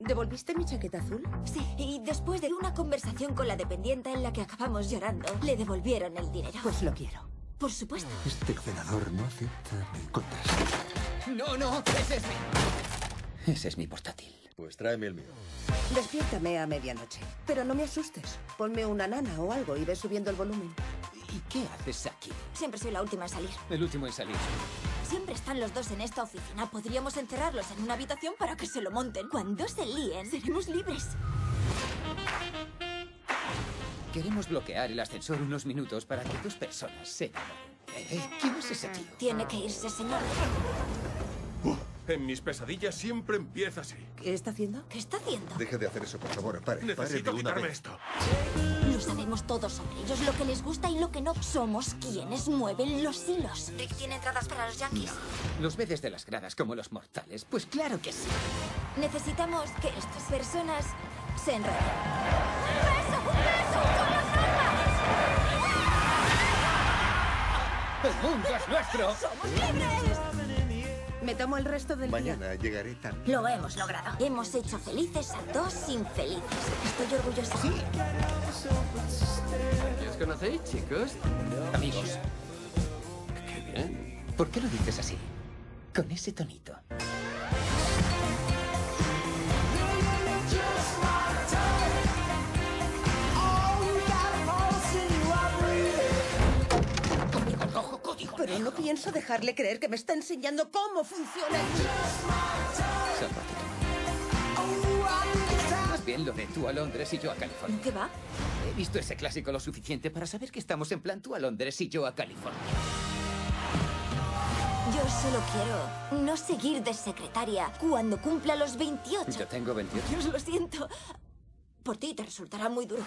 ¿Devolviste mi chaqueta azul? Sí, y después de una conversación con la dependiente en la que acabamos llorando, le devolvieron el dinero. Pues lo quiero. Por supuesto. Este ordenador no acepta mi contraseña. No, no, ese es mi. Ese es mi portátil. Pues tráeme el mío. Despiértame a medianoche. Pero no me asustes. Ponme una nana o algo y ve subiendo el volumen. ¿Y qué haces aquí? Siempre soy la última en salir. El último en salir. Siempre están los dos en esta oficina. Podríamos encerrarlos en una habitación para que se lo monten. Cuando se líen, seremos libres. Queremos bloquear el ascensor unos minutos para que dos personas se enamoren. Eh, ¿Quién es ese tío? Tiene que irse, señor. En mis pesadillas siempre empieza así. ¿Qué está haciendo? ¿Qué está haciendo? Deje de hacer eso, por favor. Pare, pare de Necesito una quitarme vez. esto. Lo sabemos todos sobre ellos, lo que les gusta y lo que no. Somos quienes mueven los hilos. Rick tiene entradas para los Yankees. ¿Los ve desde las gradas como los mortales? Pues claro que sí. Necesitamos que estas personas se enreden. ¡Un beso! ¡Un beso! ¡Con las armas! ¡El mundo es nuestro! ¡Somos libres! Me tomo el resto del día. Mañana llegaré tarde. Lo hemos logrado. Hemos hecho felices a dos infelices. Estoy orgullosa. ¿Qué os conocéis, chicos? Amigos, Qué bien. ¿por qué lo dices así? Con ese tonito. Código rojo, código Pero no pienso dejarle creer que me está enseñando cómo funciona el Lo de tú a Londres y yo a California. ¿Qué va? He visto ese clásico lo suficiente para saber que estamos en plan tú a Londres y yo a California. Yo solo quiero no seguir de secretaria cuando cumpla los 28. Yo tengo 28. Dios, lo siento. Por ti te resultará muy duro.